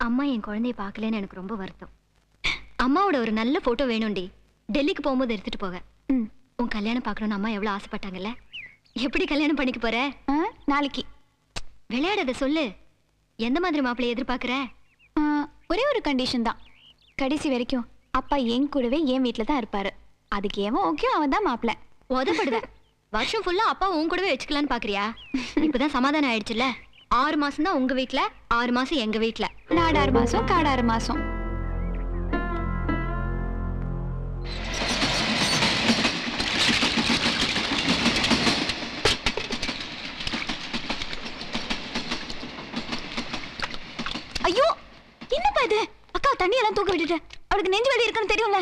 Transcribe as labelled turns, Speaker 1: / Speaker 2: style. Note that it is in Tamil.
Speaker 1: அம்மா என் குழந்தைய பார்க்கலன்னு எனக்கு ரொம்ப வருத்தம். அம்மாவோட ஒரு நல்ல போட்டோ வேணும்டி. டெல்லிக்கு போகும்போது எடுத்துட்டு போக.
Speaker 2: ம்.
Speaker 1: உன் கல்யாணம் பார்க்கணும்னு அம்மா எவ்வளவு ஆசைப்பட்டாங்கல்ல? எப்படி கல்யாணம் பண்ணிக்க போற?
Speaker 2: நாளைக்கு.
Speaker 1: விளையாடாத சொல்லு. எந்த மாதிரி மாப்பிள்ளைய எதிர்பார்க்கற?
Speaker 2: ஒரே ஒரு கண்டிஷன் தான். கடைசி வரைக்கும் அப்பா என் கூடவே என் வீட்டில் தான் இருப்பாரு. அதுக்கு ஏவன் ஓகே அவன் தான் மாப்பிள்ள.
Speaker 1: உதப்படுவ வருஷம் ஃபுல்லா அப்பா உன் கூடவே வச்சுக்கலான்னு பாக்குறியா இப்பதான் சமாதானம் ஆயிடுச்சுல்ல? ஆறு மாசம் தான் உங்க வீட்ல ஆறு மாசம் எங்க வீட்ல.
Speaker 2: நாடாறு மாசம் காடாறு மாசம். ஐயோ என்னப்பா இது? அக்கா தண்ணி எல்லாம் தூக்க விட்டுட்டு அவளுக்கு நெஞ்சு வலி இருக்குன்னு தெரியும்ல.